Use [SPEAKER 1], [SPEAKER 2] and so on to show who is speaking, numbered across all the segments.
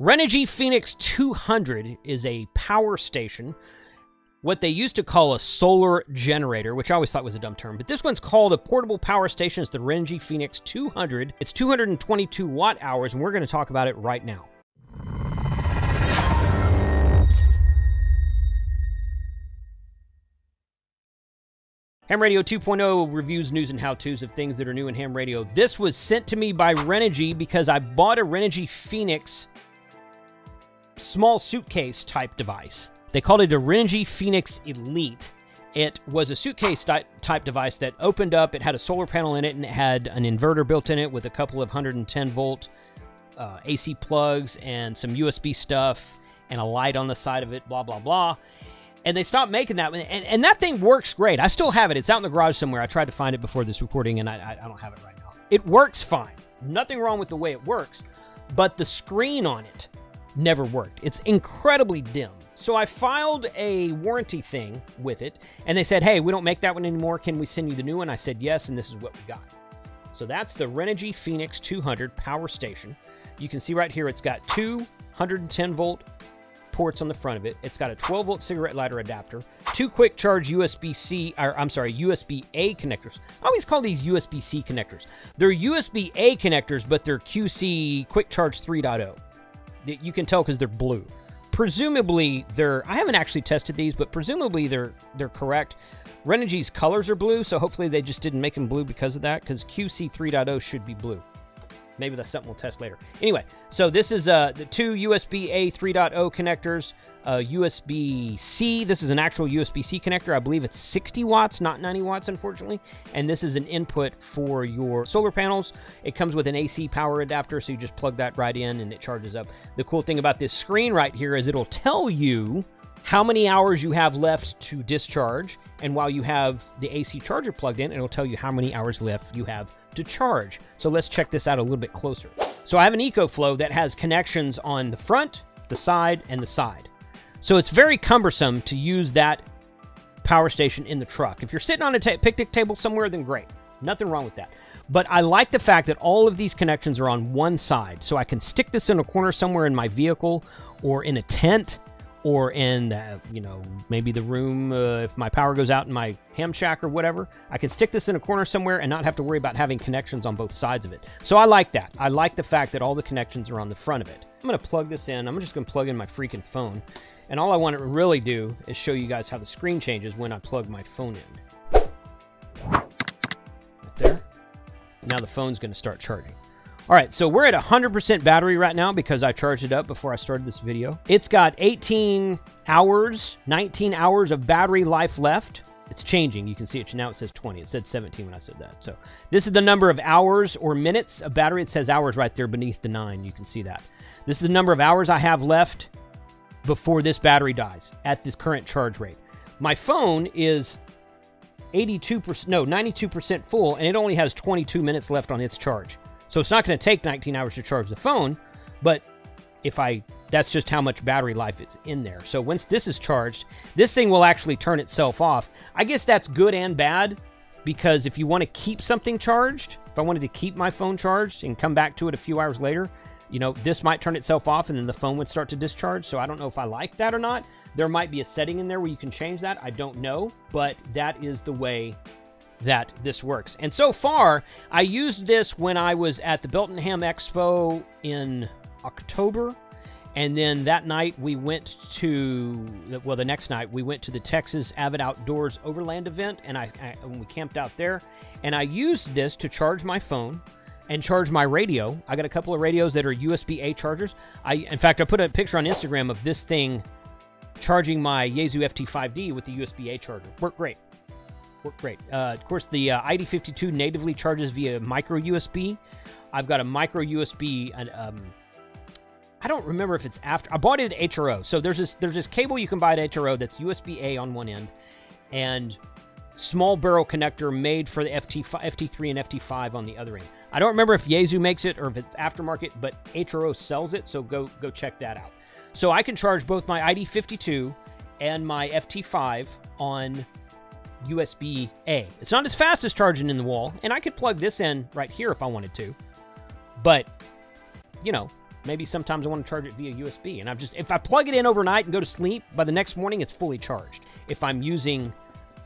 [SPEAKER 1] Renogy Phoenix 200 is a power station, what they used to call a solar generator, which I always thought was a dumb term, but this one's called a portable power station. It's the Renogy Phoenix 200. It's 222 watt hours, and we're going to talk about it right now. Ham Radio 2.0 reviews, news, and how-tos of things that are new in ham radio. This was sent to me by Renogy because I bought a Renogy Phoenix small suitcase type device. They called it a Renogy Phoenix Elite. It was a suitcase type device that opened up. It had a solar panel in it, and it had an inverter built in it with a couple of 110 volt uh, AC plugs and some USB stuff and a light on the side of it. Blah blah blah and they stopped making that. And, and that thing works great. I still have it. It's out in the garage somewhere. I tried to find it before this recording, and I, I don't have it right now. It works fine. Nothing wrong with the way it works, but the screen on it never worked. It's incredibly dim. So I filed a warranty thing with it, and they said, hey, we don't make that one anymore. Can we send you the new one? I said, yes, and this is what we got. So that's the Renogy Phoenix 200 power station. You can see right here it's got two 110 volt ports on the front of it. It's got a 12 volt cigarette lighter adapter, two quick charge USB C, or I'm sorry, USB A connectors. I always call these USB C connectors. They're USB A connectors, but they're QC Quick Charge 3.0. You can tell because they're blue. Presumably, they're. I haven't actually tested these, but presumably they're they're correct. Renogy's colors are blue, so hopefully they just didn't make them blue because of that, because QC 3.0 should be blue. Maybe that's something we'll test later. Anyway, so this is uh, the two USB A 3.0 connectors, uh, USB C. This is an actual USB C connector. I believe it's 60 watts, not 90 watts, unfortunately. And this is an input for your solar panels. It comes with an AC power adapter, so you just plug that right in and it charges up. The cool thing about this screen right here is it'll tell you how many hours you have left to discharge. And while you have the AC charger plugged in, it'll tell you how many hours left you have to charge. So let's check this out a little bit closer. So I have an EcoFlow that has connections on the front, the side, and the side. So it's very cumbersome to use that power station in the truck. If you're sitting on a picnic table somewhere, then great. Nothing wrong with that. But I like the fact that all of these connections are on one side. So I can stick this in a corner somewhere in my vehicle or in a tent or in the, you know maybe the room uh, if my power goes out in my ham shack or whatever i can stick this in a corner somewhere and not have to worry about having connections on both sides of it. So i like that. I like the fact that all the connections are on the front of it. I'm going to plug this in. I'm just going to plug in my freaking phone. And all i want to really do is show you guys how the screen changes when i plug my phone in. Right there. Now the phone's going to start charging all right, so we're at 100% battery right now because I charged it up before I started this video. It's got 18 hours, 19 hours of battery life left. It's changing. You can see it now. It says 20. It said 17 when I said that. So this is the number of hours or minutes of battery. It says hours right there beneath the 9. You can see that. This is the number of hours I have left before this battery dies at this current charge rate. My phone is 82%, no, 92% full, and it only has 22 minutes left on its charge. So it's not going to take 19 hours to charge the phone, but if I that's just how much battery life is in there. So once this is charged, this thing will actually turn itself off. I guess that's good and bad because if you want to keep something charged, if I wanted to keep my phone charged and come back to it a few hours later, you know, this might turn itself off and then the phone would start to discharge. So I don't know if I like that or not. There might be a setting in there where you can change that. I don't know, but that is the way that this works. And so far, I used this when I was at the Belton Ham Expo in October. And then that night we went to, well, the next night we went to the Texas Avid Outdoors Overland event, and I, I we camped out there. And I used this to charge my phone and charge my radio. I got a couple of radios that are USB A chargers. I, in fact, I put a picture on Instagram of this thing charging my Yaesu FT5D with the USB A charger. Worked great great. Uh, of course, the uh, ID52 natively charges via micro USB. I've got a micro USB. Um, I don't remember if it's after. I bought it at HRO. So there's this there's this cable you can buy at HRO that's USB A on one end, and small barrel connector made for the FT FT3 and FT5 on the other end. I don't remember if Yaesu makes it or if it's aftermarket, but HRO sells it. So go go check that out. So I can charge both my ID52 and my FT5 on USB A. It's not as fast as charging in the wall, and I could plug this in right here if I wanted to. But, you know, Maybe sometimes I want to charge it via USB. And I'm just, if I plug it in overnight and go to sleep, by the next morning it's fully charged. If I'm using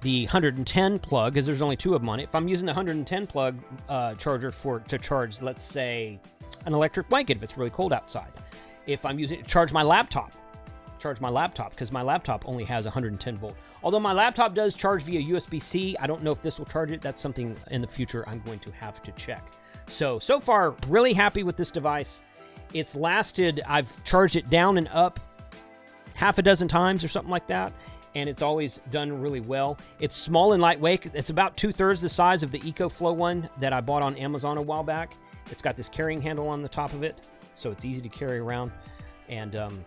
[SPEAKER 1] the 110 plug, because there's only two of them on it, if I'm using the 110 plug uh, charger for to charge, let's say, an electric blanket if it's really cold outside. If I'm using it to charge my laptop, charge my laptop because my laptop only has 110 volt. Although my laptop does charge via USB-C, I don't know if this will charge it. That's something in the future I'm going to have to check. So, so far, really happy with this device. It's lasted, I've charged it down and up half a dozen times or something like that, and it's always done really well. It's small and lightweight. It's about two thirds the size of the EcoFlow one that I bought on Amazon a while back. It's got this carrying handle on the top of it, so it's easy to carry around, and um,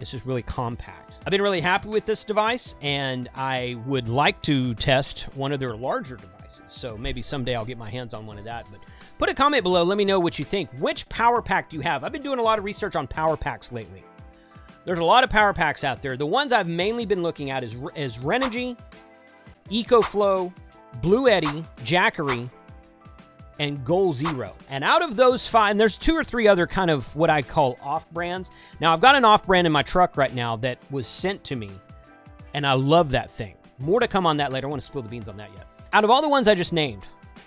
[SPEAKER 1] it's just really compact. I've been really happy with this device, and I would like to test one of their larger devices. So maybe someday I'll get my hands on one of that. But put a comment below. Let me know what you think. Which power pack do you have? I've been doing a lot of research on power packs lately. There's a lot of power packs out there. The ones I've mainly been looking at is, is Renogy, EcoFlow, Bluetti, Jackery, and Goal Zero. And out of those five, and there's two or three other kind of what I call off brands. Now, I've got an off brand in my truck right now that was sent to me, and I love that thing. More to come on that later. I want to spill the beans on that yet. Out of all the ones I just named,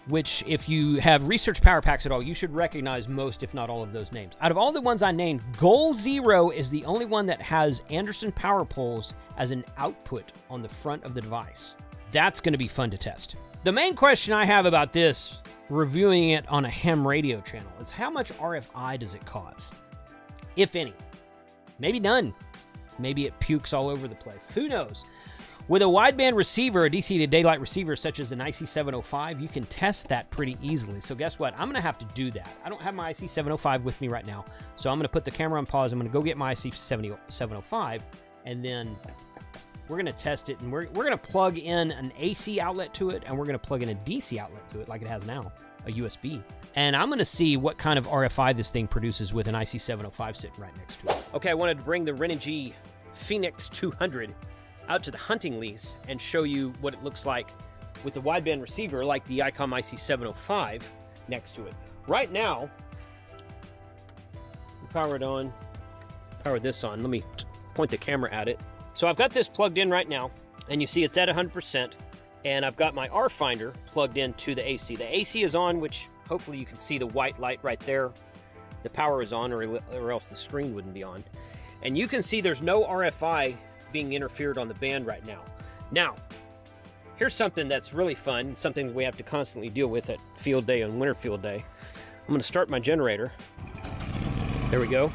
[SPEAKER 1] which if you have research power packs at all, you should recognize most, if not all, of those names. Out of all the ones I named, Goal Zero is the only one that has Anderson power poles as an output on the front of the device. That's going to be fun to test. The main question I have about this reviewing it on a ham radio channel is how much RFI does it cause? If any. Maybe none. Maybe it pukes all over the place. Who knows? With a wideband receiver, a DC to daylight receiver such as an IC705, you can test that pretty easily. So guess what? I'm going to have to do that. I don't have my IC705 with me right now. So I'm going to put the camera on pause. I'm going to go get my IC705 and then we're going to test it, and we're, we're going to plug in an AC outlet to it, and we're going to plug in a DC outlet to it like it has now, a USB. And I'm going to see what kind of RFI this thing produces with an IC705 sitting right next to it. Okay, I wanted to bring the Renogy Phoenix 200 out to the hunting lease and show you what it looks like with the wideband receiver like the ICOM IC705 next to it. Right now, power it on, power this on. Let me point the camera at it. So I've got this plugged in right now, and you see it's at 100%, and I've got my RFinder plugged into the AC. The AC is on, which hopefully you can see the white light right there. The power is on, or, or else the screen wouldn't be on. And you can see there's no RFI being interfered on the band right now. Now, here's something that's really fun, something we have to constantly deal with at field day and winter field day. I'm going to start my generator. There we go.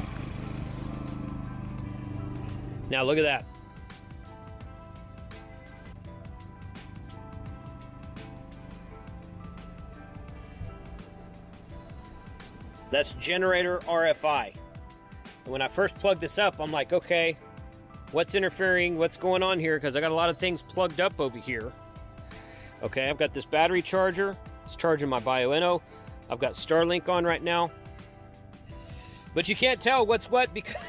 [SPEAKER 1] Now look at that. That's generator RFI. And when I first plugged this up, I'm like, okay, what's interfering? What's going on here? Because I got a lot of things plugged up over here. Okay, I've got this battery charger. It's charging my Bioenno. I've got Starlink on right now. But you can't tell what's what because,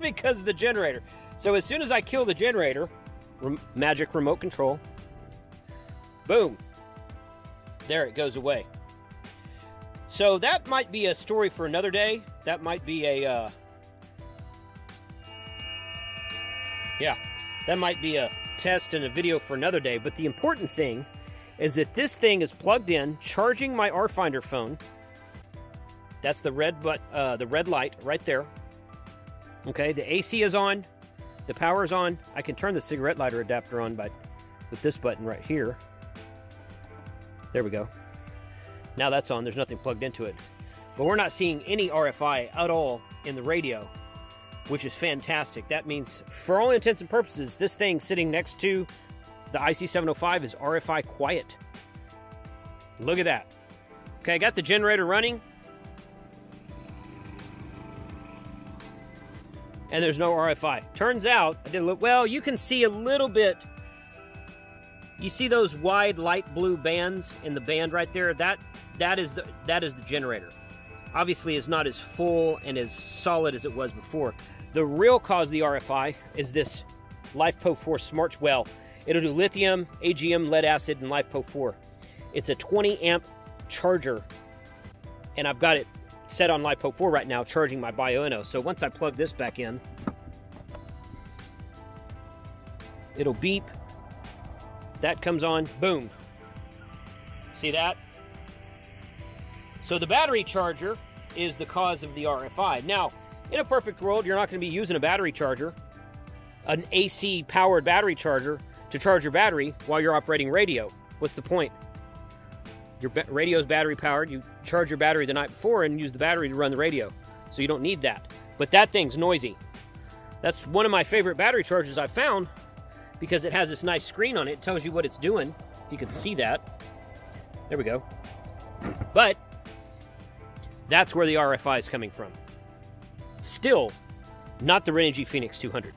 [SPEAKER 1] because the generator. So as soon as I kill the generator, rem magic remote control, boom, there it goes away. So that might be a story for another day. That might be a, uh, yeah, that might be a test and a video for another day. But the important thing is that this thing is plugged in, charging my RFinder phone. That's the red but uh, the red light right there. Okay, the AC is on, the power is on. I can turn the cigarette lighter adapter on by with this button right here. There we go. Now that's on, there's nothing plugged into it. But we're not seeing any RFI at all in the radio, which is fantastic. That means, for all intents and purposes, this thing sitting next to the IC705 is RFI quiet. Look at that. Okay, I got the generator running. And there's no RFI. Turns out, I did look, well, you can see a little bit you see those wide light blue bands in the band right there? That that is the that is the generator. Obviously, it's not as full and as solid as it was before. The real cause of the RFI is this LiFePO 4 Smart Well. It'll do lithium, AGM, lead acid, and LiFePO 4. It's a 20 amp charger, and I've got it set on LiPo 4 right now, charging my Bioenno. So once I plug this back in, it'll beep. That comes on, boom. See that? So the battery charger is the cause of the RFI. Now, in a perfect world, you're not going to be using a battery charger, an AC powered battery charger, to charge your battery while you're operating radio. What's the point? Your ba- radio's battery powered. You charge your battery the night before and use the battery to run the radio. So you don't need that. But that thing's noisy. That's one of my favorite battery chargers I've found because it has this nice screen on it. It tells you what it's doing. If you can see that. There we go. But that's where the RFI is coming from. Still, not the Renogy Phoenix 200.